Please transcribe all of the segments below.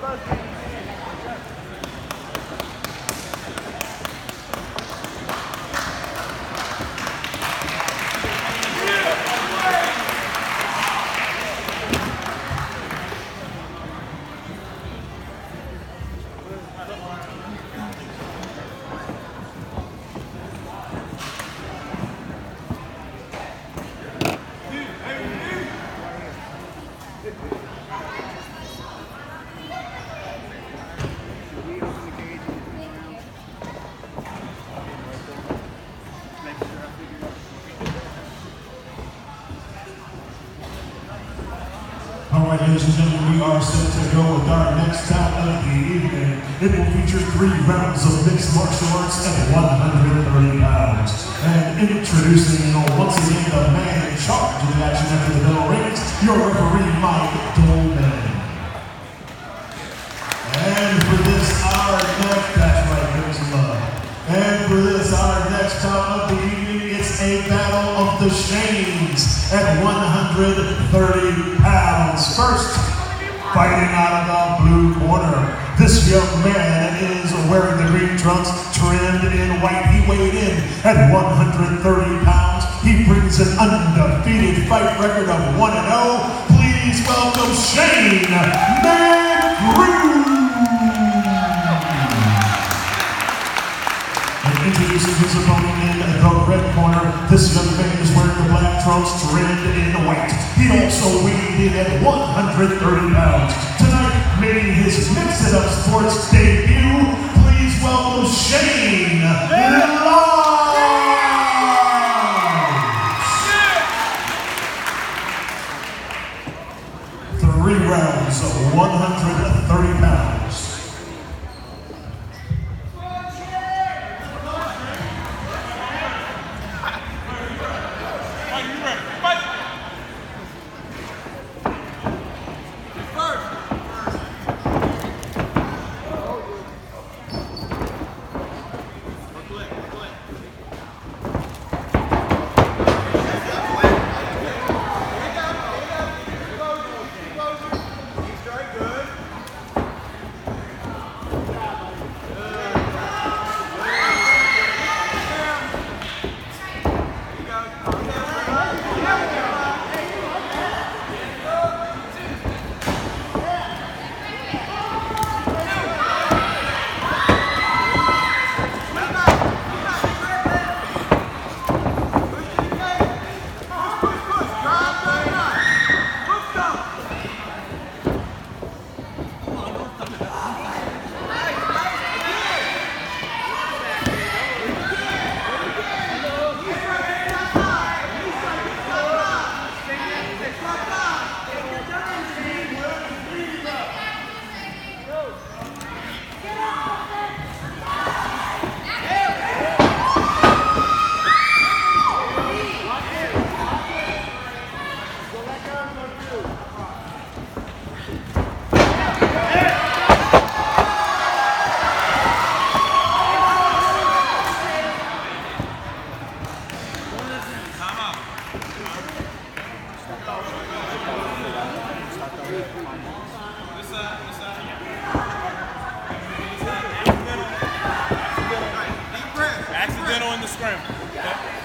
Buzz. Right, ladies and gentlemen, we are set to go with our next bout of the evening. It will feature three rounds of mixed martial arts at 130 pounds. And introducing once again the man in charge of the action after the bell rings, your referee, Mike Dolman. And for this, our next, that's right, some love. And for this, our next bout of the evening, it's a battle of the Shanes at 130 pounds. Fighting out of the blue corner. This young man is wearing the green trunks trimmed in white. He weighed in at 130 pounds. He brings an undefeated fight record of 1 0. Please welcome Shane McGrew. And introducing his opponent in the red corner, this young man is wearing the black trunks trimmed in white. He also weighed in at 130 pounds. Tonight, making his Mix It Up Sports debut, please welcome Shane Lyons. Scramble.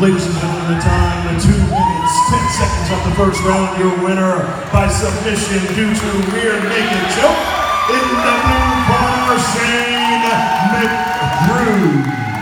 Ladies and gentlemen, the time, the two minutes, 10 seconds of the first round. Your winner by submission due to rear naked choke in the blue corner, Shane McGrew.